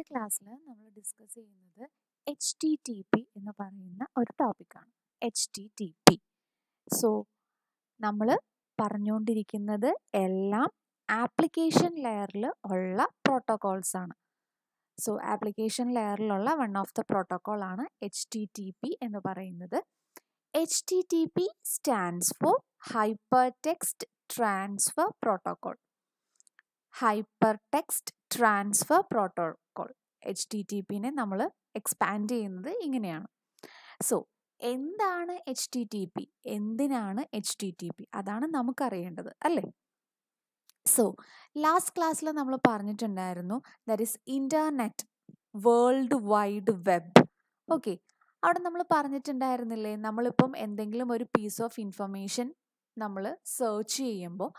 ഇന്നത്തെ ക്ലാസ്സിൽ നമ്മൾ ഡിസ്കസ് ചെയ്യുന്നത് എച്ച് ടി ടി പി എന്ന് പറയുന്ന ഒരു ടോപ്പിക്കാണ് H T T P so നമ്മൾ പറഞ്ഞുകൊണ്ടിരിക്കുന്നത് എല്ലാം ആപ്ലിക്കേഷൻ ലെയറിൽ ഉള്ള പ്രോട്ടോകോൾസ് ആണ്. സോ ആപ്ലിക്കേഷൻ ലെയറിലുള്ള വൺ ഓഫ് ദ പ്രോട്ടോകോൾ ആണ് എച്ച് ടി ടി പി എന്ന് പറയുന്നത്. H T T P stands for hyper text transfer protocol hyper text transfer protocol. H T T പിനെ നമ്മൾ എക്സ്പാൻഡ് ചെയ്യുന്നത് ഇങ്ങനെയാണ്. സോ എന്താണ് എച്ച് ടി ടി പി എന്തിനാണ് H T T P അതാണ് നമുക്കറിയേണ്ടത് അല്ലേ? സോ ലാസ്റ്റ് ക്ലാസ്സിൽ നമ്മൾ പറഞ്ഞിട്ടുണ്ടായിരുന്നു that is internet world wide web okay അവിടെ നമ്മൾ പറഞ്ഞിട്ടുണ്ടായിരുന്നില്ലേ നമ്മളിപ്പം എന്തെങ്കിലും ഒരു പീസ് ഓഫ് ഇൻഫർമേഷൻ നമ്മൾ സെർച്ച് ചെയ്യുമ്പോൾ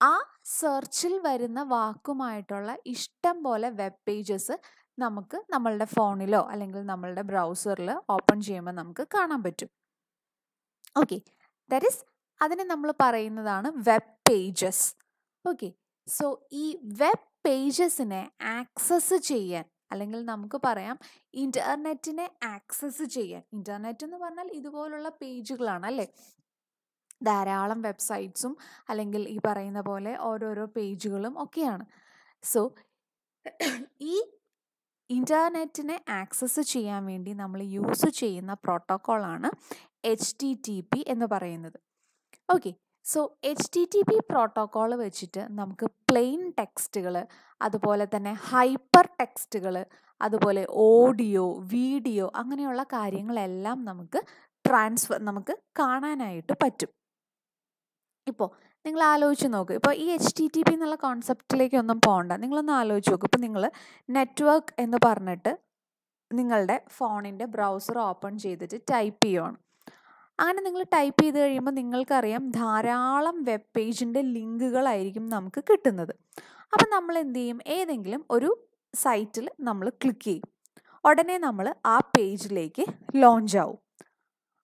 ആ സെർച്ചിൽ വരുന്ന വാക്കുമായിട്ടുള്ള ഇഷ്ടം പോലെ വെബ് പേജസ് നമുക്ക് നമ്മളുടെ ഫോണിലോ അല്ലെങ്കിൽ നമ്മളുടെ ബ്രൗസറിൽ ഓപ്പൺ ചെയ്യുമ്പോൾ നമുക്ക് കാണാൻ പറ്റും. ഓക്കെ. ദറ്റ് ഈസ് അതിനെ നമ്മൾ പറയുന്നതാണ് വെബ് പേജസ്. ഓക്കെ. സോ ഈ വെബ് പേജസിനെ ആക്സസ് ചെയ്യാൻ അല്ലെങ്കിൽ നമുക്ക് പറയാം ഇന്റർനെറ്റിനെ ആക്സസ് ചെയ്യാൻ. ഇന്റർനെറ്റ് എന്ന് പറഞ്ഞാൽ ഇതുപോലുള്ള പേജുകളാണ് അല്ലേ? ധാരാളം വെബ്സൈറ്റ്സും അല്ലെങ്കിൽ ഈ പറയുന്ന പോലെ ഓരോരോ പേജുകളും ഒക്കെയാണ്. സോ ഈ ഇന്റർനെറ്റിനെ ആക്സസ് ചെയ്യാൻ വേണ്ടി നമ്മൾ യൂസ് ചെയ്യുന്ന പ്രോട്ടോക്കോളാണ് എച്ച് ടി ടി പി എന്ന് പറയുന്നത്. Okay so H T T P protocol വെച്ചിട്ട് നമുക്ക് പ്ലെയിൻ ടെക്സ്റ്റുകൾ അതുപോലെ തന്നെ ഹൈപ്പർ ടെക്സ്റ്റുകൾ അതുപോലെ ഓഡിയോ വീഡിയോ അങ്ങനെയുള്ള കാര്യങ്ങളെല്ലാം നമുക്ക് ട്രാൻസ്ഫർ നമുക്ക് കാണാനായിട്ട് പറ്റും. ഇപ്പോൾ നിങ്ങൾ ആലോചിച്ച് നോക്ക്. ഇപ്പോൾ ഈ എച്ച് ടി ടി പി എന്നുള്ള കോൺസെപ്റ്റിലേക്ക് ഒന്നും പോകണ്ട നിങ്ങളൊന്ന് ആലോചിച്ച് നോക്ക്. ഇപ്പോൾ നിങ്ങൾ നെറ്റ്വർക്ക് എന്ന് പറഞ്ഞിട്ട് നിങ്ങളുടെ ഫോണിന്റെ ബ്രൗസർ ഓപ്പൺ ചെയ്തിട്ട് ടൈപ്പ് ചെയ്യണം. അങ്ങനെ നിങ്ങൾ ടൈപ്പ് ചെയ്ത് കഴിയുമ്പോൾ നിങ്ങൾക്കറിയാം ധാരാളം വെബ് പേജിന്റെ ലിങ്കുകളായിരിക്കും നമുക്ക് കിട്ടുന്നത്. അപ്പം നമ്മൾ എന്ത് ചെയ്യും ഏതെങ്കിലും ഒരു സൈറ്റിൽ നമ്മൾ ക്ലിക്ക് ചെയ്യും. ഉടനെ നമ്മൾ ആ പേജിലേക്ക് ലോഞ്ച് ആവും.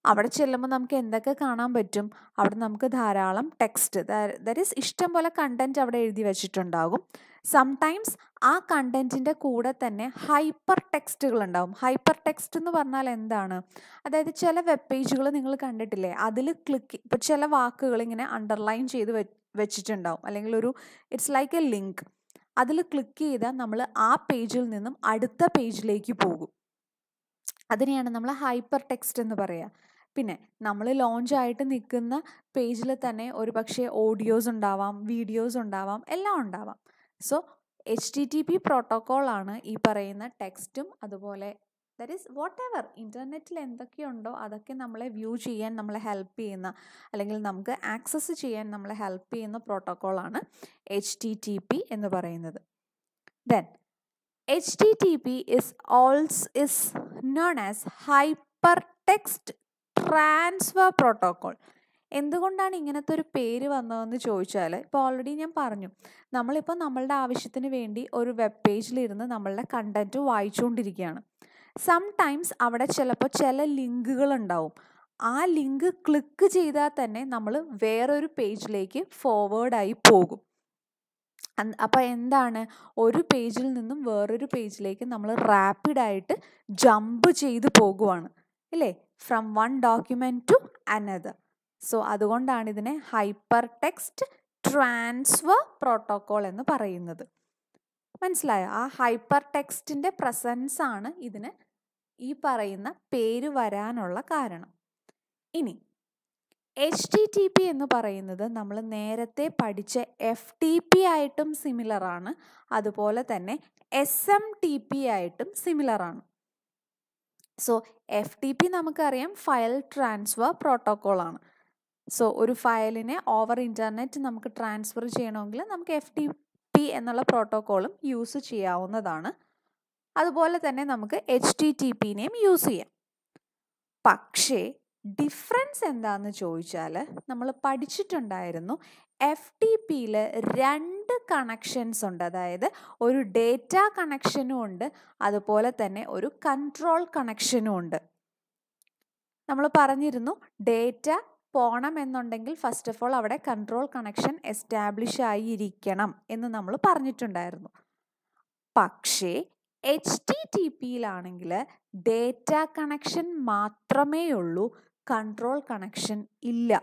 അവിടെ ചെല്ലുമ്പോൾ നമുക്ക് എന്തൊക്കെ കാണാൻ പറ്റും? അവിടെ നമുക്ക് ധാരാളം ടെക്സ്റ്റ് ദാറ്റ് ഈസ് ഇഷ്ടം പോലെ കണ്ടന്റ് അവിടെ എഴുതി വെച്ചിട്ടുണ്ടാകും. സംടൈംസ് ആ കണ്ടന്റിന്റെ കൂടെ തന്നെ ഹൈപ്പർ ടെക്സ്റ്റുകൾ ഉണ്ടാവും. ഹൈപ്പർ ടെക്സ്റ്റ് എന്ന് പറഞ്ഞാൽ എന്താണ്? അതായത് ചില വെബ് പേജുകൾ നിങ്ങൾ കണ്ടിട്ടില്ലേ? അതിൽ ക്ലിക്ക് ഇപ്പോൾ ചില വാക്കുകൾ ഇങ്ങനെ അണ്ടർലൈൻ ചെയ്ത് വെച്ചിട്ടുണ്ടാവും. അല്ലെങ്കിൽ ഒരു ഇറ്റ്സ് ലൈക്ക് എ ലിങ്ക് അതിൽ ക്ലിക്ക് ചെയ്താൽ നമ്മൾ ആ പേജിൽ നിന്നും അടുത്ത പേജിലേക്ക് പോകും. അതിനെയാണ് നമ്മൾ ഹൈപ്പർ ടെക്സ്റ്റ് എന്ന് പറയുക പിന്നെ നമ്മൾ ലോഞ്ച് ആയിട്ട് നിൽക്കുന്ന പേജിൽ തന്നെ ഒരു പക്ഷേ ഓഡിയോസ് ഉണ്ടാവാം വീഡിയോസ് ഉണ്ടാവാം എല്ലാം ഉണ്ടാവാം. So H T T P പ്രോട്ടോക്കോളാണ് ഈ പറയുന്ന ടെക്സ്റ്റും അതുപോലെ ദറ്റ് ഈസ് വാട്ട് എവർ ഇന്റർനെറ്റിൽ എന്തൊക്കെയുണ്ടോ അതൊക്കെ നമ്മളെ വ്യൂ ചെയ്യാൻ നമ്മളെ ഹെൽപ്പ് ചെയ്യുന്ന അല്ലെങ്കിൽ നമുക്ക് ആക്സസ് ചെയ്യാൻ നമ്മളെ ഹെൽപ്പ് ചെയ്യുന്ന പ്രോട്ടോക്കോളാണ് എച്ച് ടി ടി പി എന്ന് പറയുന്നത്. Then H T T P is also is known as hyper text transfer protocol. എന്തുകൊണ്ടാണ് ഇങ്ങനത്തെ ഒരു പേര് വന്നതെന്ന് ചോദിച്ചാൽ ഇപ്പോൾ ഓൾറെഡി ഞാൻ പറഞ്ഞു. നമ്മളിപ്പോൾ നമ്മളുടെ ആവശ്യത്തിന് വേണ്ടി ഒരു വെബ് പേജിലിരുന്ന് നമ്മളുടെ കണ്ടന്റ് വായിച്ചുകൊണ്ടിരിക്കുകയാണ് സം ടൈംസ് അവിടെ ചിലപ്പോൾ ചില ലിങ്കുകൾ ഉണ്ടാവും ആ ലിങ്ക് ക്ലിക്ക് ചെയ്താൽ തന്നെ നമ്മൾ വേറൊരു പേജിലേക്ക് ഫോർവേഡായി പോകും. അപ്പോൾ എന്താണ്? ഒരു പേജിൽ നിന്നും വേറൊരു പേജിലേക്ക് നമ്മൾ റാപ്പിഡായിട്ട് ജമ്പ് ചെയ്ത് പോകുവാണ്. ഇല്ലേ? From one document to another so അതുകൊണ്ടാണ് ഇതിനെ ഹൈപ്പർ ടെക്സ്റ്റ് ട്രാൻസ്ഫർ പ്രോട്ടോക്കോൾ എന്ന് പറയുന്നത്. മനസ്സിലായോ? ആ ഹൈപ്പർ ടെക്സ്റ്റിന്റെ പ്രസൻസ് ആണ് ഇതിന് ഈ പറയുന്ന പേര് വരാനുള്ള കാരണം. ഇനി എച്ച് ടി ടി പി എന്ന് പറയുന്നത് നമ്മൾ നേരത്തെ പഠിച്ച എഫ് ടി പി ആയിട്ടും സിമിലർ ആണ്. അതുപോലെ തന്നെ എസ് എം ടി പി ആയിട്ടും സിമിലർ ആണ്. സോ എഫ് ടി പി നമുക്കറിയാം ഫയൽ ട്രാൻസ്ഫർ പ്രോട്ടോക്കോളാണ് സോ ഒരു ഫയലിനെ ഓവർ ഇന്റർനെറ്റ് നമുക്ക് ട്രാൻസ്ഫർ ചെയ്യണമെങ്കിൽ നമുക്ക് എഫ് ടി പി എന്നുള്ള പ്രോട്ടോക്കോളും യൂസ് ചെയ്യാവുന്നതാണ്. അതുപോലെ തന്നെ നമുക്ക് എച്ച് ടി ടി പിനെയും യൂസ് ചെയ്യാം. പക്ഷേ ഡിഫറൻസ് എന്താണെന്ന് ചോദിച്ചാൽ നമ്മൾ പഠിച്ചിട്ടുണ്ടായിരുന്നു എഫ് ടി പിയിൽ രണ്ട് കണക്ഷൻസ് ഉണ്ട്. അതായത് ഒരു ഡേറ്റ കണക്ഷനും ഉണ്ട്. അതുപോലെ തന്നെ ഒരു കൺട്രോൾ കണക്ഷനും ഉണ്ട്. നമ്മൾ പറഞ്ഞിരുന്നു ഡേറ്റ പോകണം എന്നുണ്ടെങ്കിൽ ഫസ്റ്റ് ഓഫ് ഓൾ അവിടെ കൺട്രോൾ കണക്ഷൻ എസ്റ്റാബ്ലിഷ് ആയിരിക്കണം എന്ന് നമ്മൾ പറഞ്ഞിട്ടുണ്ടായിരുന്നു. പക്ഷേ എച്ച് ടി ടി പിയിലാണെങ്കിൽ ഡേറ്റ കണക്ഷൻ മാത്രമേ ഉള്ളൂ കൺട്രോൾ കണക്ഷൻ ഇല്ല.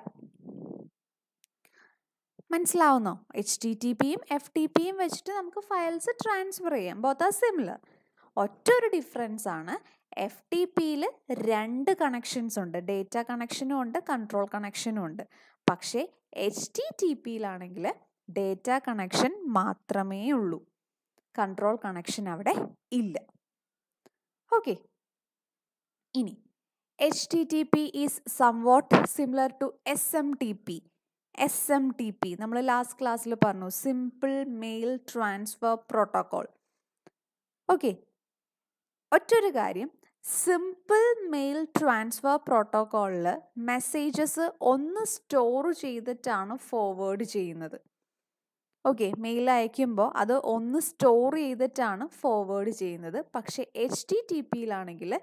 മനസ്സിലാവുന്നോ? എച്ച് ടി ടി പിയും എഫ് ടി പിയും വെച്ചിട്ട് നമുക്ക് ഫയൽസ് ട്രാൻസ്ഫർ ചെയ്യാം. ബോത്ത് ആർ സിമിലർ ഒറ്റ ഒരു ഡിഫറൻസ് ആണ് എഫ് ടി പിയിൽ രണ്ട് കണക്ഷൻസ് ഉണ്ട്. ഡേറ്റ കണക്ഷനും ഉണ്ട് കൺട്രോൾ കണക്ഷനും ഉണ്ട്. പക്ഷേ എച്ച് ടി ടി പിയിലാണെങ്കിൽ ഡേറ്റ കണക്ഷൻ മാത്രമേ ഉള്ളൂ. കൺട്രോൾ കണക്ഷൻ അവിടെ ഇല്ല. ഓക്കെ ഇനി H T T P is somewhat similar to S M T P S M T P നമ്മൾ ലാസ്റ്റ് ക്ലാസ്സിൽ പറഞ്ഞു simple mail transfer protocol okay ഒറ്റൊരു കാര്യം. സിമ്പിൾ മെയിൽ ട്രാൻസ്ഫർ പ്രോട്ടോകോളിൽ മെസ്സേജസ് ഒന്ന് സ്റ്റോർ ചെയ്തിട്ടാണ് ഫോർവേഡ് ചെയ്യുന്നത്. ഓക്കെ മെയിൽ അയക്കുമ്പോൾ അത് ഒന്ന് സ്റ്റോർ ചെയ്തിട്ടാണ് ഫോർവേഡ് ചെയ്യുന്നത്. പക്ഷേ എച്ച് ടി ടി പിയിലാണെങ്കിൽ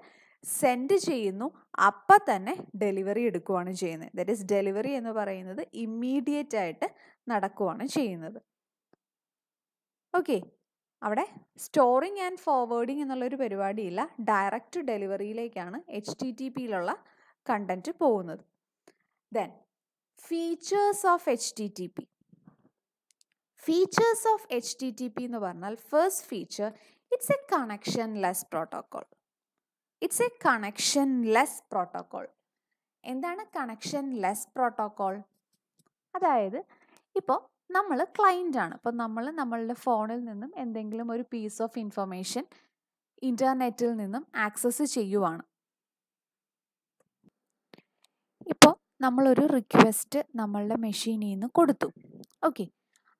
സെൻഡ് ചെയ്യുന്നു അപ്പം തന്നെ ഡെലിവറി എടുക്കുവാണ് ചെയ്യുന്നത്. ദറ്റ് ഈസ് ഡെലിവറി എന്ന് പറയുന്നത് ഇമ്മീഡിയറ്റ് ആയിട്ട് നടക്കുവാണ് ചെയ്യുന്നത്. ഓക്കെ അവിടെ സ്റ്റോറിങ് ആൻഡ് ഫോർവേഡിങ് എന്നുള്ളൊരു പരിപാടിയില്ല. ഡയറക്റ്റ് ഡെലിവറിയിലേക്കാണ് എച്ച് ടി ടി പിയിലുള്ള കണ്ടന്റ് പോകുന്നത്. Then features of H T T P features of H T T P എന്ന് പറഞ്ഞാൽ first feature it's a connectionless protocol it's a connectionless protocol എന്താണ് connectionless protocol അതായത് ഇപ്പോൾ നമ്മൾ client ആണ്. അപ്പോൾ നമ്മൾ നമ്മളുടെ ഫോണിൽ നിന്നും എന്തെങ്കിലും ഒരു പീസ് ഓഫ് ഇൻഫർമേഷൻ ഇന്റർനെറ്റിൽ നിന്നും ആക്സസ് ചെയ്യുവാണ്. ഇപ്പോൾ നമ്മളൊരു റിക്വസ്റ്റ് നമ്മളുടെ മെഷീനിൽ നിന്ന് കൊടുത്തു. ഓക്കെ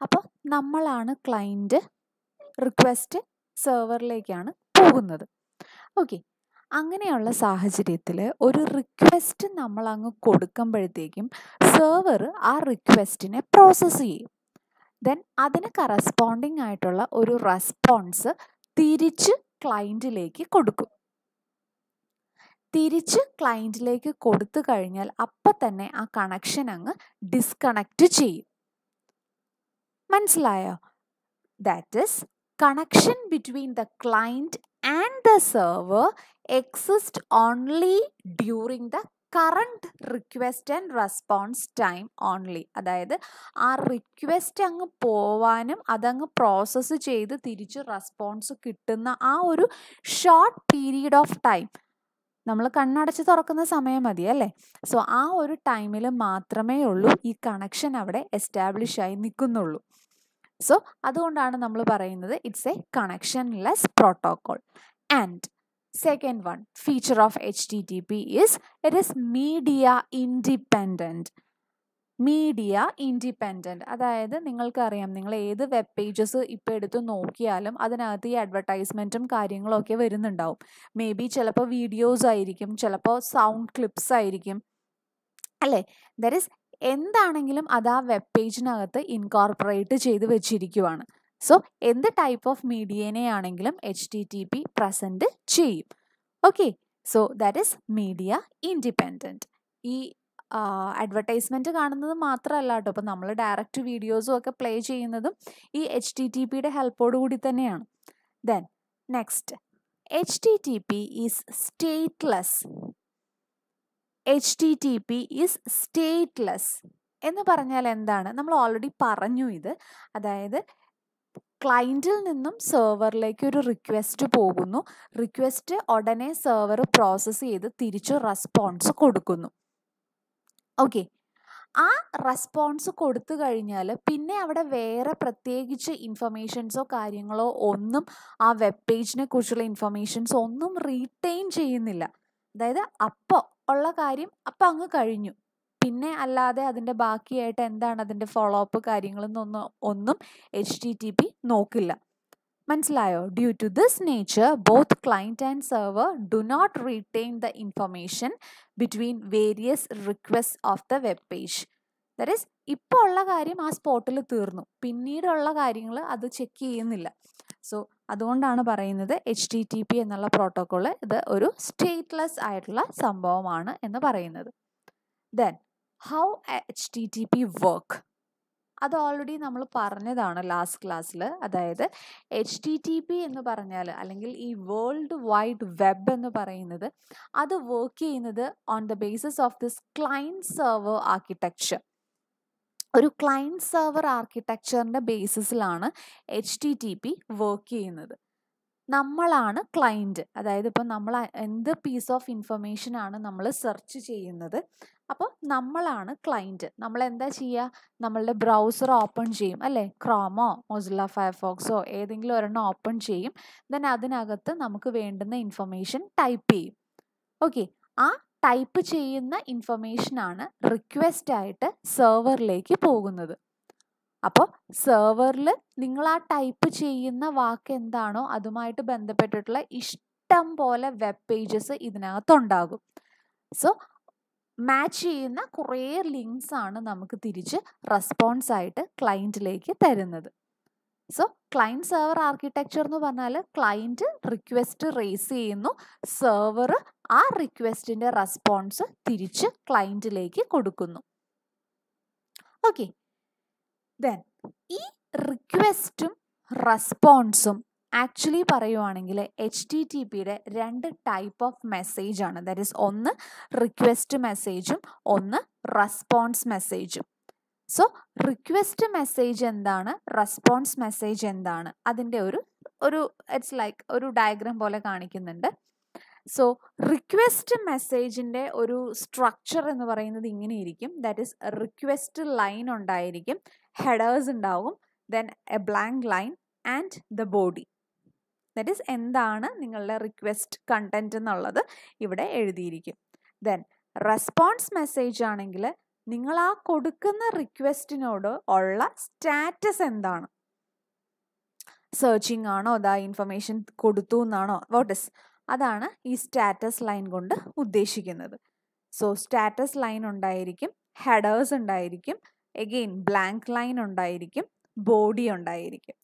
അപ്പോൾ നമ്മളാണ് ക്ലൈന്റ് റിക്വസ്റ്റ് സെർവറിലേക്കാണ് പോകുന്നത്. ഓക്കെ അങ്ങനെയുള്ള സാഹചര്യത്തിൽ ഒരു റിക്വസ്റ്റ് നമ്മൾ അങ്ങ് കൊടുക്കുമ്പോഴത്തേക്കും സെർവർ ആ റിക്വസ്റ്റിനെ പ്രോസസ്സ് ചെയ്യും. ദെൻ അതിന് കറസ്പോണ്ടിങ് ആയിട്ടുള്ള ഒരു റെസ്പോൺസ് തിരിച്ച് ക്ലൈന്റിലേക്ക് കൊടുക്കും. തിരിച്ച് ക്ലൈന്റിലേക്ക് കൊടുത്തു കഴിഞ്ഞാൽ അപ്പം തന്നെ ആ കണക്ഷൻ അങ്ങ് ഡിസ്കണക്റ്റ് ചെയ്യും. മനസ്സിലായോ? That is connection between the client and the server exist only during the current request and response time only അതായത് ആ റിക്വസ്റ്റ് അങ്ങ് പോവാനും അതങ്ങ് പ്രോസസ്സ് ചെയ്ത് തിരിച്ച് റെസ്പോൺസ് കിട്ടുന്ന ആ ഒരു ഷോർട്ട് പീരീഡ് ഓഫ് ടൈം നമ്മൾ കണ്ണടച്ച് തുറക്കുന്ന സമയം മതി അല്ലേ? സോ ആ ഒരു ടൈമിൽ മാത്രമേ ഉള്ളൂ ഈ കണക്ഷൻ അവിടെ എസ്റ്റാബ്ലിഷ് ആയി നിൽക്കുന്നുള്ളൂ. സോ അതുകൊണ്ടാണ് നമ്മൾ പറയുന്നത് it's a connectionless protocol and second one feature of H T T P is it is media independent media independent അതായത് നിങ്ങൾക്കറിയാം നിങ്ങൾ ഏത് വെബ് പേജസ് ഇപ്പോൾ എടുത്ത് നോക്കിയാലും അതിനകത്ത് ഈ അഡ്വർടൈസ്മെന്റും കാര്യങ്ങളും ഒക്കെ വരുന്നുണ്ടാവും. മേ ബി ചിലപ്പോൾ വീഡിയോസ് ആയിരിക്കും ചിലപ്പോൾ സൗണ്ട് ക്ലിപ്സ് ആയിരിക്കും. അല്ലേ? ദർ ഇസ് എന്താണെങ്കിലും അത് ആ വെബ് പേജിനകത്ത് ഇൻകോർപ്പറേറ്റ് ചെയ്ത് വെച്ചിരിക്കുവാണ്. സോ എന്ത് ടൈപ്പ് ഓഫ് മീഡിയനെ ആണെങ്കിലും H T T P present ചെയ്യും. Okay so that is media independent ഈ അഡ്വർടൈസ്മെന്റ് കാണുന്നത് മാത്രമല്ല കേട്ടോ. ഇപ്പം നമ്മൾ ഡയറക്റ്റ് വീഡിയോസും ഒക്കെ പ്ലേ ചെയ്യുന്നതും ഈ എച്ച് ടി ടി പിയുടെ ഹെൽപ്പോട് കൂടി തന്നെയാണ്. Then next H T T P is stateless H T T P is stateless എന്ന് പറഞ്ഞാൽ എന്താണ്? നമ്മൾ ഓൾറെഡി പറഞ്ഞു ഇത്. അതായത് ക്ലയന്റിൽ നിന്നും സെർവറിലേക്ക് ഒരു റിക്വസ്റ്റ് പോകുന്നു. റിക്വസ്റ്റ് ഉടനെ സെർവർ പ്രോസസ്സ് ചെയ്ത് തിരിച്ചു റെസ്പോൺസ് കൊടുക്കുന്നു. ഓക്കെ ആ റെസ്പോൺസ് കൊടുത്തു കഴിഞ്ഞാൽ പിന്നെ അവിടെ വേറെ പ്രത്യേകിച്ച് ഇൻഫർമേഷൻസോ കാര്യങ്ങളോ ഒന്നും ആ വെബ് പേജിനെ കുറിച്ചുള്ള ഇൻഫർമേഷൻസ് ഒന്നും റീറ്റെയിൻ ചെയ്യുന്നില്ല. അതായത് അപ്പോൾ ഉള്ള കാര്യം അപ്പം അങ്ങ് കഴിഞ്ഞു. പിന്നെ അല്ലാതെ അതിന്റെ ബാക്കിയായിട്ട് എന്താണ് അതിന്റെ ഫോളോ അപ്പ് കാര്യങ്ങളെന്നൊന്നും ഒന്നും എച്ച് ടി ടി പി നോക്കില്ല. മനസ്സിലായോ? Due to this nature both client and server do not retain the information between various request of the web page that is ഇപ്പോൾ ഉള്ള കാര്യം ആ സ്പോട്ടിൽ തീർന്നു. പിന്നീടുള്ള കാര്യങ്ങൾ അത് ചെക്ക് ചെയ്യുന്നില്ല. സോ അതുകൊണ്ടാണ് പറയുന്നത് എച്ച് ടി ടി പി എന്നുള്ള പ്രോട്ടോക്കോൾ ഇത് ഒരു സ്റ്റേറ്റ്ലെസ് ആയിട്ടുള്ള സംഭവമാണ് എന്ന് പറയുന്നത്. Then how H T T P work അത് ഓൾറെഡി നമ്മൾ പറഞ്ഞതാണ് ലാസ്റ്റ് ക്ലാസ്സിൽ അതായത് എച്ച് ടി ടി പി എന്ന് പറഞ്ഞാൽ അല്ലെങ്കിൽ ഈ വേൾഡ് വൈഡ് വെബ് എന്ന് പറയുന്നത് അത് വർക്ക് ചെയ്യുന്നത് on the basis of this client server architecture ഒരു ക്ലയന്റ് സെർവർ ആർക്കിടെക്ചറിന്റെ ബേസിസിലാണ് H T T P work ചെയ്യുന്നത്. നമ്മളാണ് ക്ലയന്റ് അതായത് ഇപ്പം നമ്മൾ എന്ത് പീസ് ഓഫ് ഇൻഫർമേഷൻ ആണ് നമ്മൾ സെർച്ച് ചെയ്യുന്നത്. അപ്പോൾ നമ്മളാണ് ക്ലയന്റ് നമ്മൾ എന്താ ചെയ്യുക? നമ്മളുടെ ബ്രൗസർ ഓപ്പൺ ചെയ്യും. അല്ലേ? ക്രോമോ മൊസില്ല ഫയർഫോക്സോ ഏതെങ്കിലും ഒരെണ്ണം ഓപ്പൺ ചെയ്യും. ദെൻ അതിനകത്ത് നമുക്ക് വേണ്ടുന്ന ഇൻഫർമേഷൻ ടൈപ്പ് ചെയ്യും. ഓക്കെ ആ ടൈപ്പ് ചെയ്യുന്ന ഇൻഫർമേഷൻ ആണ് റിക്വസ്റ്റ് ആയിട്ട് സെർവറിലേക്ക് പോകുന്നത്. അപ്പോൾ സെർവറിൽ നിങ്ങൾ ആ ടൈപ്പ് ചെയ്യുന്ന വാക്ക് എന്താണോ അതുമായിട്ട് ബന്ധപ്പെട്ടിട്ടുള്ള ഇഷ്ടം പോലെ വെബ് പേജസ് ഇതിനകത്തുണ്ടാകും. സോ മാച്ച് ചെയ്യുന്ന കുറേ ലിങ്ക്സ് ആണ് നമുക്ക് തിരിച്ച് റെസ്പോൺസ് ആയിട്ട് ക്ലയന്റിലേക്ക് തരുന്നത്. സോ ക്ലയന്റ് സെർവർ ആർക്കിടെക്ചർ എന്ന് പറഞ്ഞാൽ ക്ലയന്റ് റിക്വസ്റ്റ് റേസ് ചെയ്യുന്നു. സെർവർ ആ റിക്വസ്റ്റിന്റെ റെസ്പോൺസ് തിരിച്ച് ക്ലയന്റിലേക്ക് കൊടുക്കുന്നു. ഓക്കെ ദെൻ ഈ റിക്വസ്റ്റും റെസ്പോൺസും ആക്ച്വലി പറയുവാണെങ്കിൽ എച്ച് ടി ടി പിയുടെ രണ്ട് ടൈപ്പ് ഓഫ് മെസ്സേജ് ആണ്. ദാറ്റ് ഈസ് ഒന്ന് റിക്വസ്റ്റ് മെസ്സേജും ഒന്ന് റെസ്പോൺസ് മെസ്സേജും സോ റിക്വസ്റ്റ് മെസ്സേജ് എന്താണ്? റെസ്പോൺസ് മെസ്സേജ് എന്താണ്? അതിന്റെ ഒരു ഒരു ഇറ്റ്സ് ലൈക്ക് ഒരു ഡയഗ്രാം പോലെ കാണിക്കുന്നുണ്ട്. സോ റിക്വസ്റ്റ് മെസ്സേജിന്റെ ഒരു സ്ട്രക്ചർ എന്ന് പറയുന്നത് ഇങ്ങനെ ഇരിക്കും. ദാറ്റ് ഇസ് റിക്വസ്റ്റ് ലൈൻ ഉണ്ടായിരിക്കും. ഹെഡേഴ്സ് ഉണ്ടാവും. Then a blank line and the body that is എന്താണ് നിങ്ങളുടെ റിക്വസ്റ്റ് കണ്ടന്റ് എന്നുള്ളത് ഇവിടെ എഴുതിയിരിക്കും. ദെൻ റെസ്പോൺസ് മെസ്സേജ് ആണെങ്കിൽ നിങ്ങൾ ആ കൊടുക്കുന്ന റിക്വസ്റ്റിനോട് ഉള്ള സ്റ്റാറ്റസ് എന്താണ്? സെർച്ചിങ് ആണോ? അതാ ഇൻഫർമേഷൻ കൊടുത്തു എന്നാണോ? വാട്ട് ഇസ് അതാണ് ഈ സ്റ്റാറ്റസ് ലൈൻ കൊണ്ട് ഉദ്ദേശിക്കുന്നത്. സോ സ്റ്റാറ്റസ് ലൈൻ ഉണ്ടായിരിക്കും ഹെഡേഴ്സ് ഉണ്ടായിരിക്കും എഗെയിൻ ബ്ലാങ്ക് ലൈൻ ഉണ്ടായിരിക്കും ബോഡി ഉണ്ടായിരിക്കും.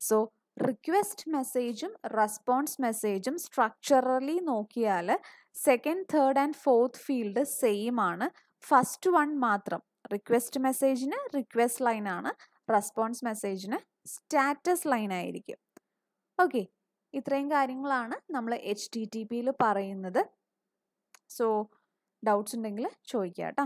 സോ റിക്വസ്റ്റ് മെസ്സേജും റെസ്പോൺസ് മെസ്സേജും സ്ട്രക്ചറലി നോക്കിയാൽ second third and fourth field same ആണ്. ഫസ്റ്റ് വൺ മാത്രം. റിക്വസ്റ്റ് മെസ്സേജിന് റിക്വസ്റ്റ് ലൈൻ ആണ് റെസ്പോൺസ് മെസ്സേജിന് സ്റ്റാറ്റസ് ലൈൻ ആയിരിക്കും ഓക്കെ. ഇത്രയും കാര്യങ്ങളാണ് നമ്മൾ എച്ച് ടി ടി പിയിൽ പറയുന്നത്. സോ ഡൗട്ട്സ് ഉണ്ടെങ്കിൽ ചോദിക്കാം കേട്ടോ